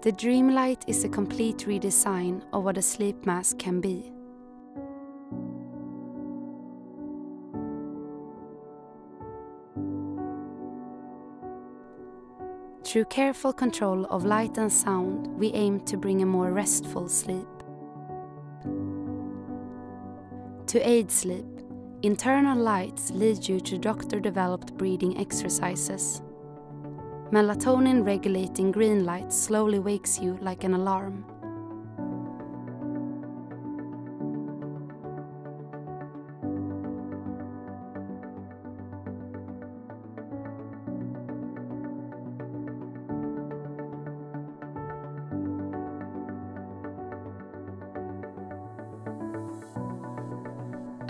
The Dreamlight is a complete redesign of what a sleep mask can be. Through careful control of light and sound, we aim to bring a more restful sleep. To aid sleep, internal lights lead you to doctor developed breathing exercises. Melatonin regulating green light slowly wakes you like an alarm.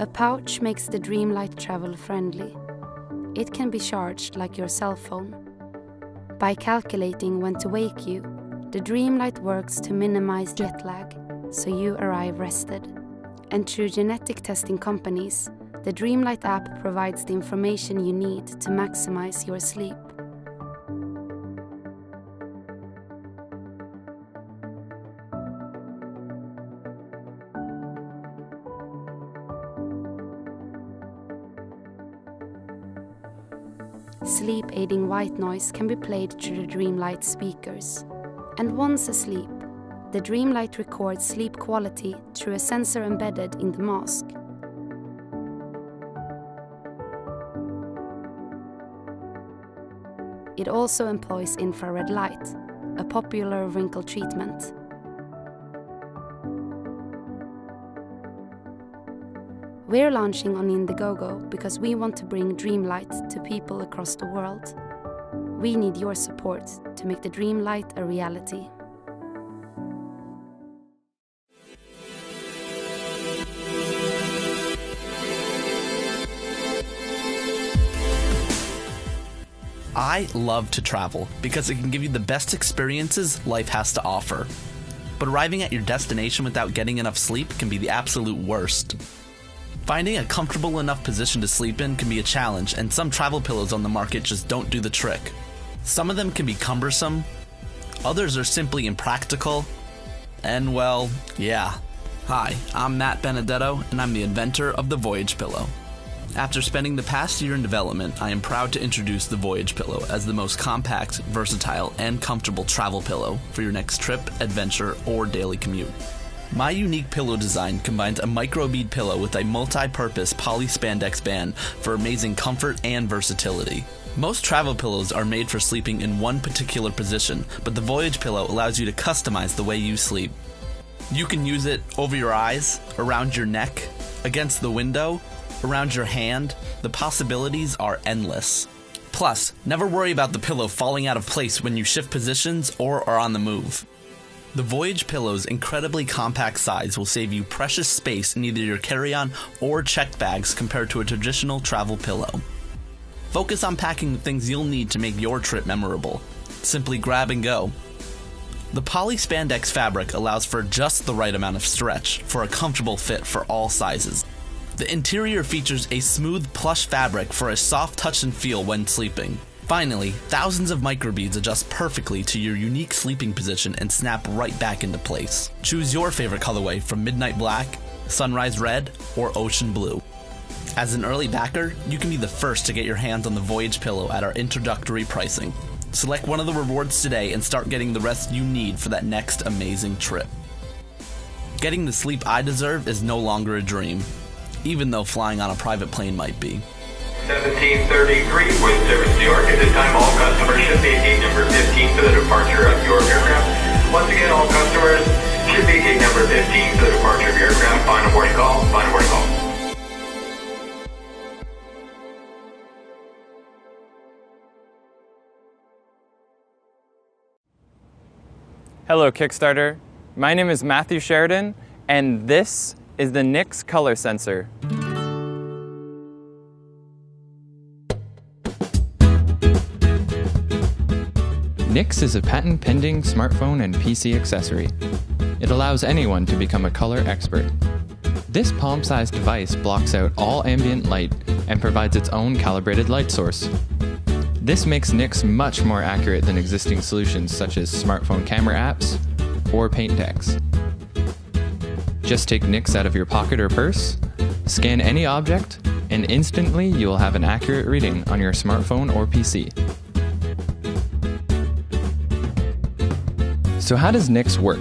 A pouch makes the Dreamlight travel friendly. It can be charged like your cell phone. By calculating when to wake you, the Dreamlight works to minimize jet lag, so you arrive rested. And through genetic testing companies, the Dreamlight app provides the information you need to maximize your sleep. Sleep aiding white noise can be played through the Dreamlight speakers. And once asleep, the Dreamlight records sleep quality through a sensor embedded in the mask. It also employs infrared light, a popular wrinkle treatment. We're launching on Indiegogo because we want to bring Dreamlight to people across the world. We need your support to make the Dreamlight a reality. I love to travel because it can give you the best experiences life has to offer. But arriving at your destination without getting enough sleep can be the absolute worst. Finding a comfortable enough position to sleep in can be a challenge, and some travel pillows on the market just don't do the trick. Some of them can be cumbersome, others are simply impractical, and well, yeah. Hi, I'm Matt Benedetto, and I'm the inventor of the Voyage Pillow. After spending the past year in development, I am proud to introduce the Voyage Pillow as the most compact, versatile, and comfortable travel pillow for your next trip, adventure, or daily commute. My unique pillow design combines a microbead pillow with a multi-purpose poly spandex band for amazing comfort and versatility. Most travel pillows are made for sleeping in one particular position, but the Voyage pillow allows you to customize the way you sleep. You can use it over your eyes, around your neck, against the window, around your hand. The possibilities are endless. Plus, never worry about the pillow falling out of place when you shift positions or are on the move. The Voyage pillow's incredibly compact size will save you precious space in either your carry on or checked bags compared to a traditional travel pillow. Focus on packing the things you'll need to make your trip memorable. Simply grab and go. The poly spandex fabric allows for just the right amount of stretch for a comfortable fit for all sizes. The interior features a smooth plush fabric for a soft touch and feel when sleeping. Finally, thousands of microbeads adjust perfectly to your unique sleeping position and snap right back into place. Choose your favorite colorway from Midnight Black, Sunrise Red, or Ocean Blue. As an early backer, you can be the first to get your hands on the Voyage pillow at our introductory pricing. Select one of the rewards today and start getting the rest you need for that next amazing trip. Getting the sleep I deserve is no longer a dream, even though flying on a private plane might be. 1733 with Service New York. At this time, all customers should be gate number 15 for the departure of your aircraft. Once again, all customers should be gate number 15 for the departure of your aircraft. Final boarding call. Final boarding call. Hello, Kickstarter. My name is Matthew Sheridan, and this is the Nix Color Sensor. Nix is a patent pending smartphone and PC accessory. It allows anyone to become a color expert. This palm sized device blocks out all ambient light and provides its own calibrated light source. This makes Nix much more accurate than existing solutions such as smartphone camera apps or paint decks. Just take Nix out of your pocket or purse, scan any object, and instantly you will have an accurate reading on your smartphone or PC. So how does Nix work?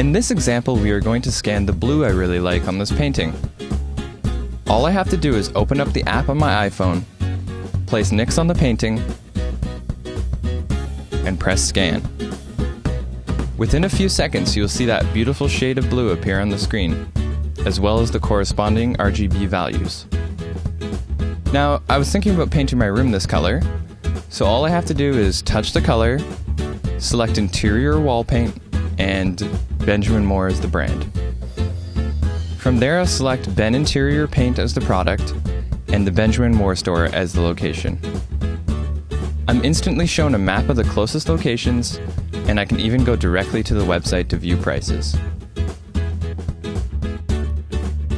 In this example, we are going to scan the blue I really like on this painting. All I have to do is open up the app on my iPhone, place Nix on the painting, and press scan. Within a few seconds, you'll see that beautiful shade of blue appear on the screen, as well as the corresponding RGB values. Now, I was thinking about painting my room this color, so all I have to do is touch the color, select interior wall paint, and Benjamin Moore as the brand. From there, I'll select Ben Interior Paint as the product and the Benjamin Moore store as the location. I'm instantly shown a map of the closest locations, and I can even go directly to the website to view prices.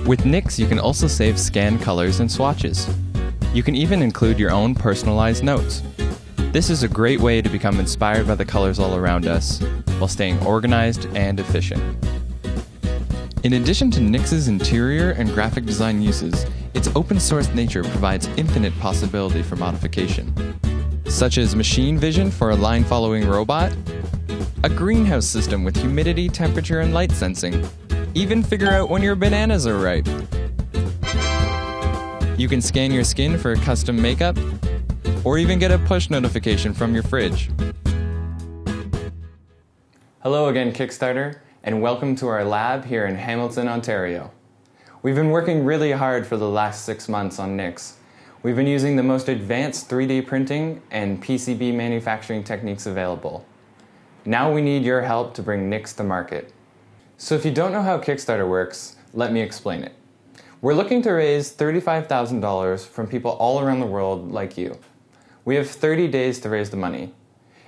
With Nix, you can also save scanned colors and swatches. You can even include your own personalized notes. This is a great way to become inspired by the colors all around us, while staying organized and efficient. In addition to Nix's interior and graphic design uses, its open source nature provides infinite possibility for modification, such as machine vision for a line following robot, a greenhouse system with humidity, temperature, and light sensing, even figure out when your bananas are ripe. You can scan your skin for custom makeup, or even get a push notification from your fridge. Hello again, Kickstarter, and welcome to our lab here in Hamilton, Ontario. We've been working really hard for the last six months on Nix. We've been using the most advanced 3D printing and PCB manufacturing techniques available. Now we need your help to bring Nix to market. So if you don't know how Kickstarter works, let me explain it. We're looking to raise $35,000 from people all around the world like you. We have 30 days to raise the money.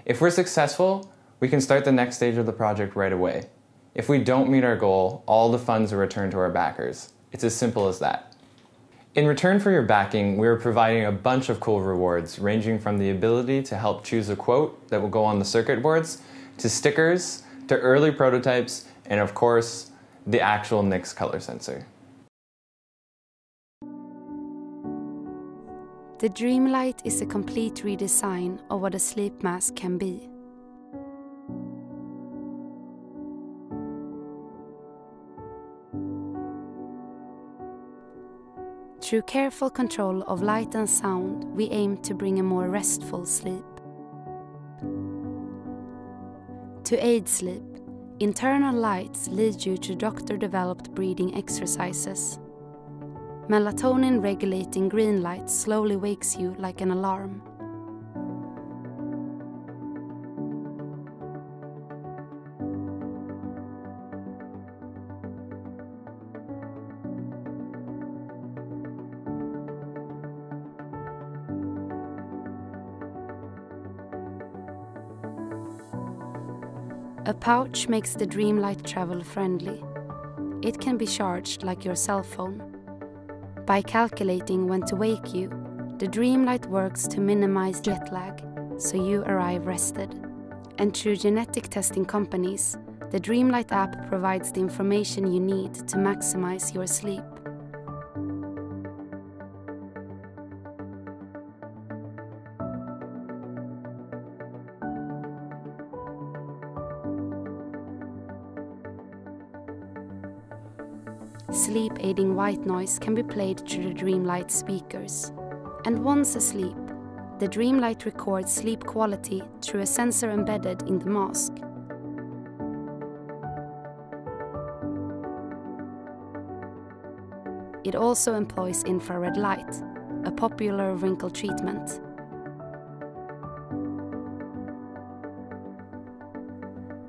If we're successful, we can start the next stage of the project right away. If we don't meet our goal, all the funds are returned to our backers. It's as simple as that. In return for your backing, we are providing a bunch of cool rewards, ranging from the ability to help choose a quote that will go on the circuit boards, to stickers, to early prototypes, and of course, the actual Nix color sensor. The Dreamlight is a complete redesign of what a sleep mask can be. Through careful control of light and sound, we aim to bring a more restful sleep. To aid sleep, internal lights lead you to doctor developed breathing exercises. Melatonin regulating green light slowly wakes you like an alarm. A pouch makes the Dreamlight travel friendly. It can be charged like your cell phone. By calculating when to wake you, the Dreamlight works to minimize jet lag, so you arrive rested. And through genetic testing companies, the Dreamlight app provides the information you need to maximize your sleep. Aiding white noise can be played through the Dreamlight speakers. And once asleep, the Dreamlight records sleep quality through a sensor embedded in the mask. It also employs infrared light, a popular wrinkle treatment.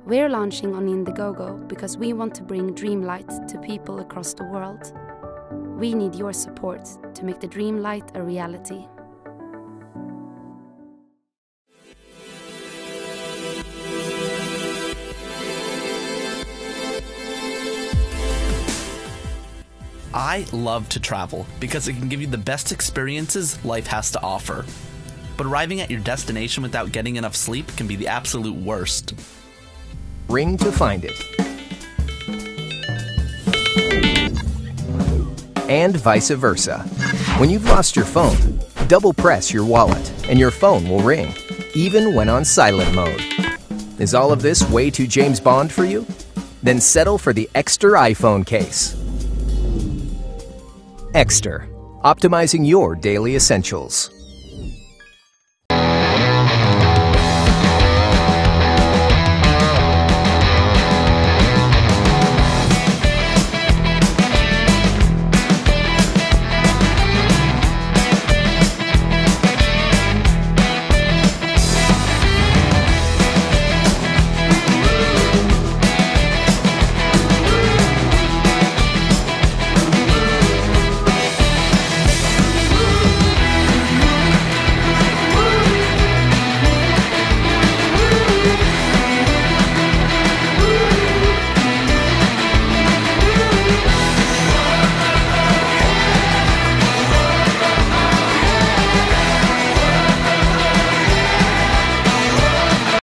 We're launching on Indiegogo because we want to bring Dreamlight to people across the world. We need your support to make the Dreamlight a reality. I love to travel because it can give you the best experiences life has to offer. But arriving at your destination without getting enough sleep can be the absolute worst. Ring to find it. And vice versa. When you've lost your phone, double press your wallet and your phone will ring, even when on silent mode. Is all of this way too James Bond for you? Then settle for the Ekster iPhone case. Ekster, optimizing your daily essentials.